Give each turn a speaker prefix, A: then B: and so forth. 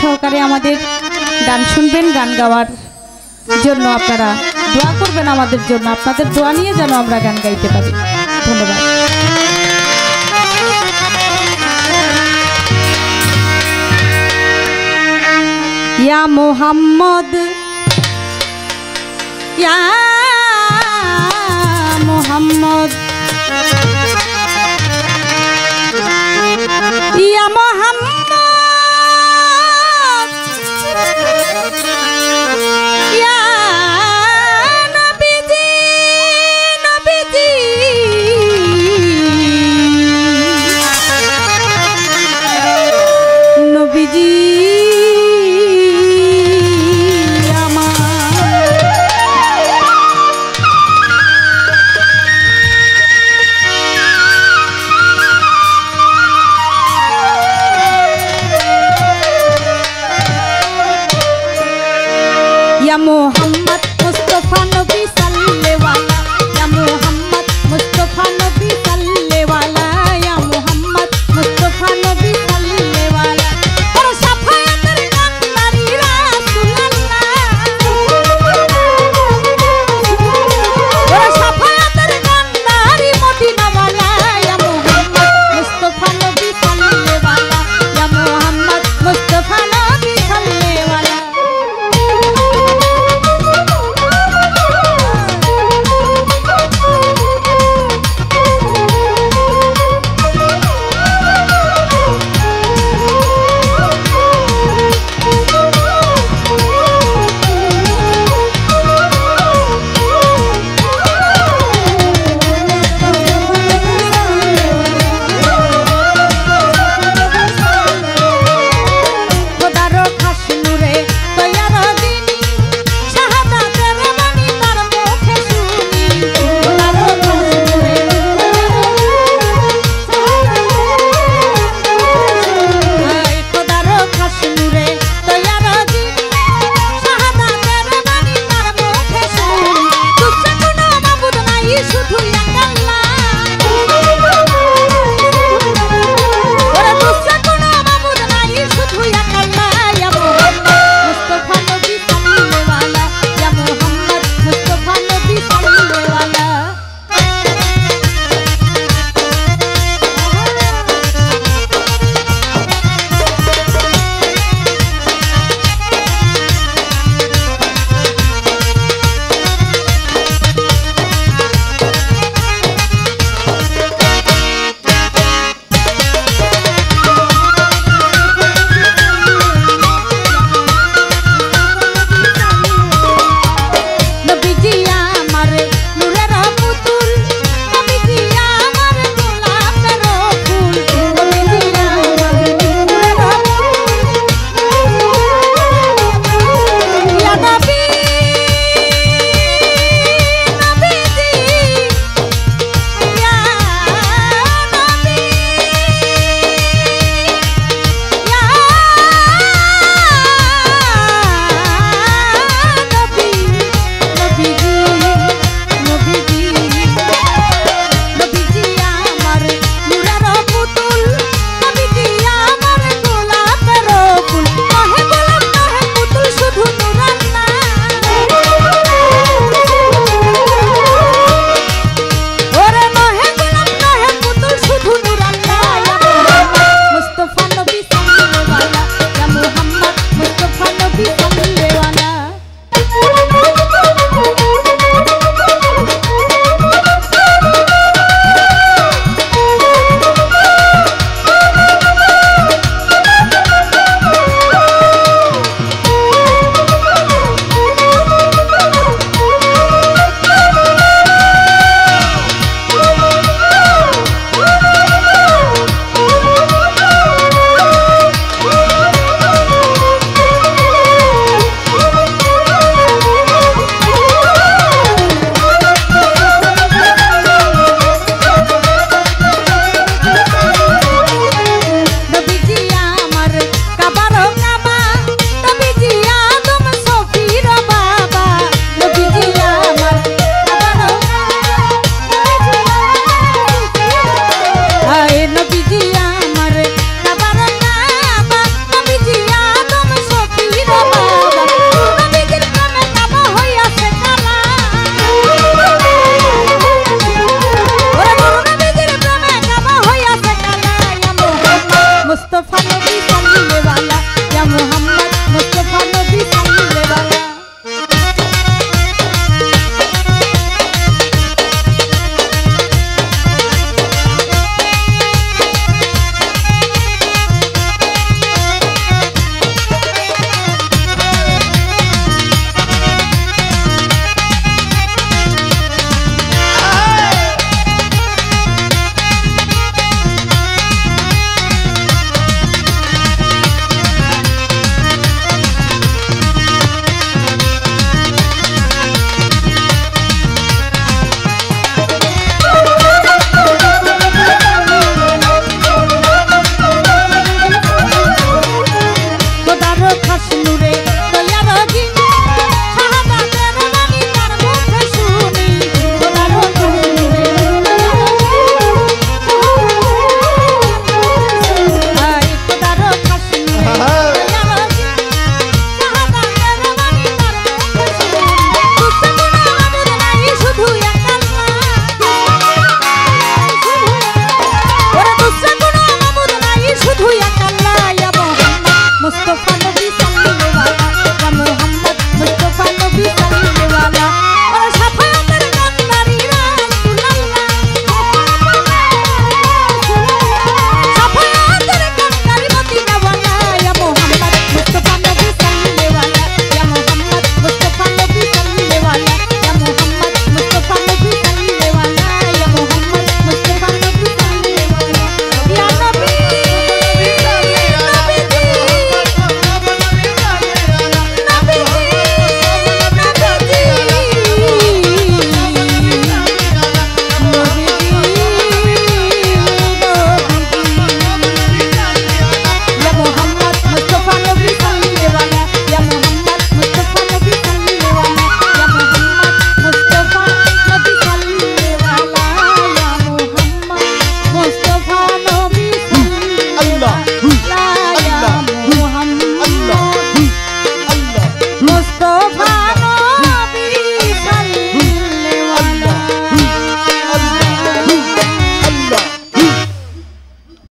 A: সহকারে আমাদের গান শুনবেন, গান গাওয়ার জন্য আপনারা দোয়া করবেন আমাদের জন্য। আপনাদের দোয়া নিয়ে যেন আমরা গান গাইতে পারি। ধন্যবাদ। ইয়া মোহাম্মদ, ইয়া amo. मुस्तफ़ा नबी सही लेवा